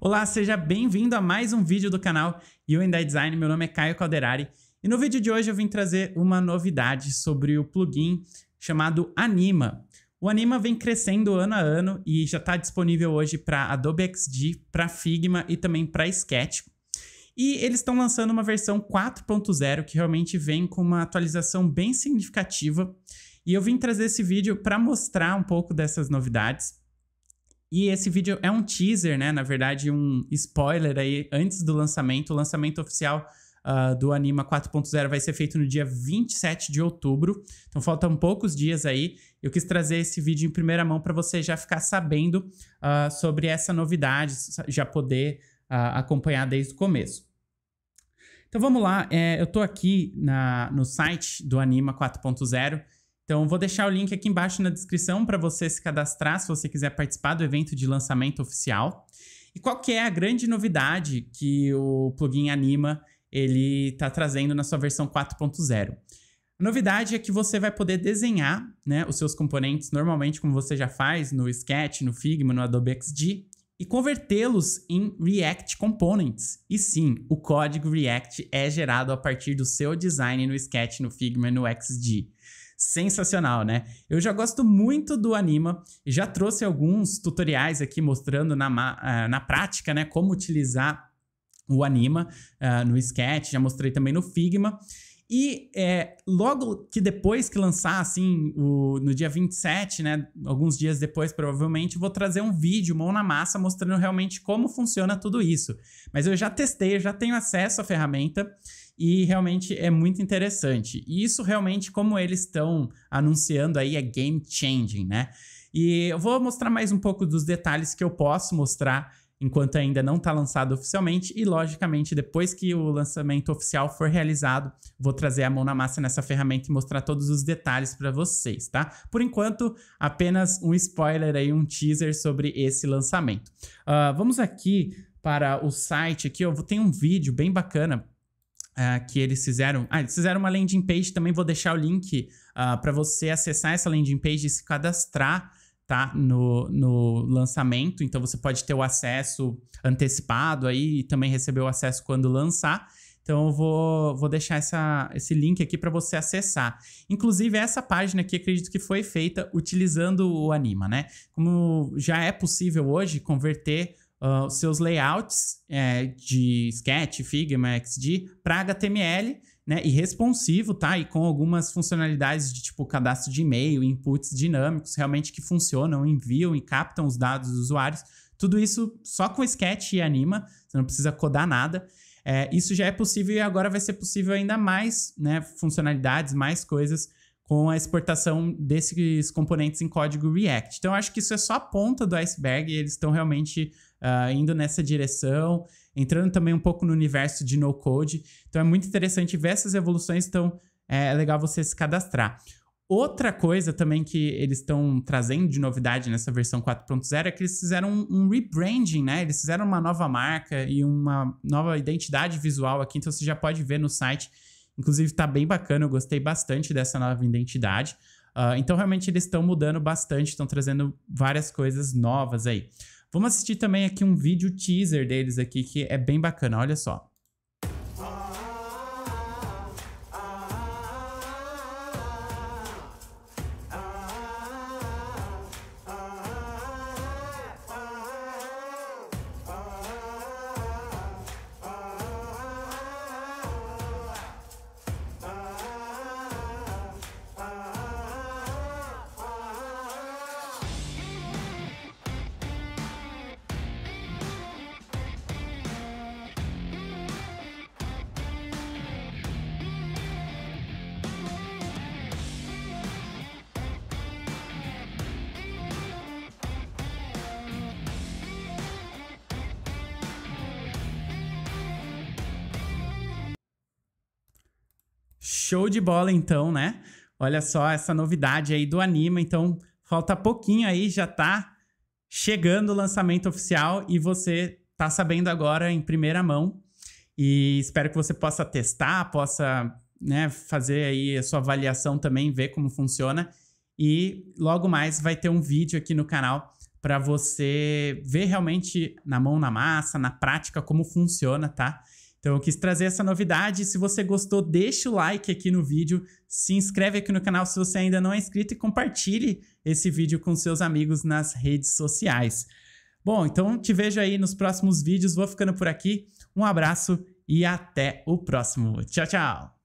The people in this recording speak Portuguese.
Olá, seja bem-vindo a mais um vídeo do canal Hyundai Design. Meu nome é Caio Calderari e no vídeo de hoje eu vim trazer uma novidade sobre o plugin chamado Anima. O Anima vem crescendo ano a ano e já está disponível hoje para Adobe XD, para Figma e também para Sketch. E eles estão lançando uma versão 4.0 que realmente vem com uma atualização bem significativa. E eu vim trazer esse vídeo para mostrar um pouco dessas novidades. E esse vídeo é um teaser, né? Na verdade, um spoiler aí antes do lançamento. O lançamento oficial uh, do Anima 4.0 vai ser feito no dia 27 de outubro. Então faltam poucos dias aí. Eu quis trazer esse vídeo em primeira mão para você já ficar sabendo uh, sobre essa novidade, já poder uh, acompanhar desde o começo. Então vamos lá, é, eu estou aqui na, no site do Anima 4.0. Então vou deixar o link aqui embaixo na descrição para você se cadastrar se você quiser participar do evento de lançamento oficial. E qual que é a grande novidade que o plugin Anima ele está trazendo na sua versão 4.0? A novidade é que você vai poder desenhar né, os seus componentes normalmente como você já faz no Sketch, no Figma, no Adobe XD e convertê-los em React Components. E sim, o código React é gerado a partir do seu design no Sketch, no Figma no XD. Sensacional, né? Eu já gosto muito do Anima e já trouxe alguns tutoriais aqui mostrando na, uh, na prática, né, como utilizar o Anima uh, no Sketch, já mostrei também no Figma. E é, logo que depois que lançar, assim, o, no dia 27, né? Alguns dias depois, provavelmente, vou trazer um vídeo, mão na massa, mostrando realmente como funciona tudo isso. Mas eu já testei, eu já tenho acesso à ferramenta e realmente é muito interessante. E isso realmente, como eles estão anunciando aí, é game changing, né? E eu vou mostrar mais um pouco dos detalhes que eu posso mostrar enquanto ainda não está lançado oficialmente. E, logicamente, depois que o lançamento oficial for realizado, vou trazer a mão na massa nessa ferramenta e mostrar todos os detalhes para vocês, tá? Por enquanto, apenas um spoiler aí, um teaser sobre esse lançamento. Uh, vamos aqui para o site aqui, eu tenho um vídeo bem bacana Uh, que eles fizeram. Ah, eles fizeram uma landing page, também vou deixar o link uh, ah, para você acessar essa landing page e se cadastrar tá? No, no lançamento, então você pode ter o acesso antecipado aí e também receber o acesso quando lançar. Então eu vou, vou deixar essa, esse link aqui para você acessar. Inclusive, essa página aqui acredito que foi feita utilizando o Anima, né? Como já é possível hoje converter uh, seus layouts é, de Sketch, Figma, XD para HTML né, e responsivo, tá? E com algumas funcionalidades de tipo cadastro de e-mail, inputs dinâmicos, realmente que funcionam, enviam e captam os dados dos usuários. Tudo isso só com Sketch e Anima, você não precisa codar nada. É, isso já é possível e agora vai ser possível ainda mais né, funcionalidades, mais coisas com a exportação desses componentes em código React. Então, acho que isso é só a ponta do iceberg e eles estão realmente uh, indo nessa direção entrando também um pouco no universo de no-code. Então é muito interessante ver essas evoluções, então é legal você se cadastrar. Outra coisa também que eles estão trazendo de novidade nessa versão 4.0 é que eles fizeram um, um, rebranding, né? Eles fizeram uma nova marca e uma nova identidade visual aqui, então você já pode ver no site. Inclusive, tá bem bacana, eu gostei bastante dessa nova identidade. Uh, então, realmente, eles estão mudando bastante, estão trazendo várias coisas novas aí. Vamos assistir também aqui um vídeo teaser deles aqui, que é bem bacana, olha só. Show de bola, então, né? Olha só essa novidade aí do Anima. Então, falta pouquinho aí, já tá chegando o lançamento oficial e você tá sabendo agora em primeira mão. E espero que você possa testar, possa né, fazer aí a sua avaliação também, ver como funciona. E logo mais vai ter um vídeo aqui no canal para você ver realmente na mão na massa, na prática, como funciona, tá? Então eu quis trazer essa novidade. Se você gostou, deixa o like aqui no vídeo, se inscreve aqui no canal se você ainda não é inscrito e compartilhe esse vídeo com seus amigos nas redes sociais. Bom, então te vejo aí nos próximos vídeos. Vou ficando por aqui. Um abraço e até o próximo. Tchau, tchau!